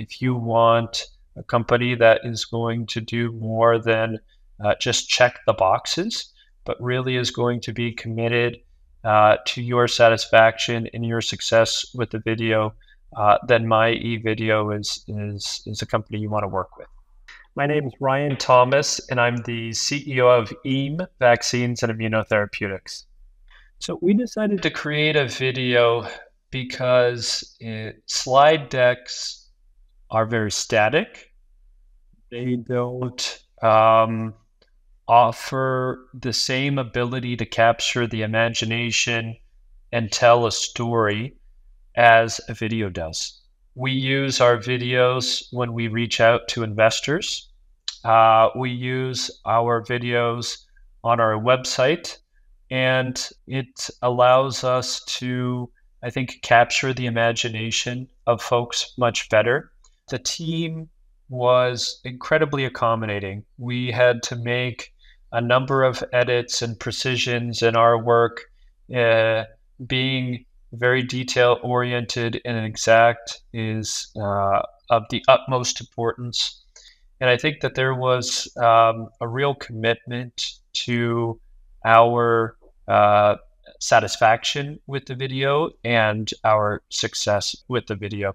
if you want a company that is going to do more than uh, just check the boxes, but really is going to be committed uh, to your satisfaction and your success with the video, uh, then my eVideo is, is, is a company you want to work with. My name is Ryan Thomas, and I'm the CEO of Eyam Vaccines and Immunotherapeutics. So, we decided to create a video because it, slide decks are very static. They don't um, offer the same ability to capture the imagination and tell a story as a video does. We use our videos when we reach out to investors. Uh, we use our videos on our website, and it allows us to, I think, capture the imagination of folks much better. The team was incredibly accommodating. We had to make a number of edits and precisions in our work, uh, being very detail oriented and exact is uh, of the utmost importance. And I think that there was um, a real commitment to our uh, satisfaction with the video and our success with the video.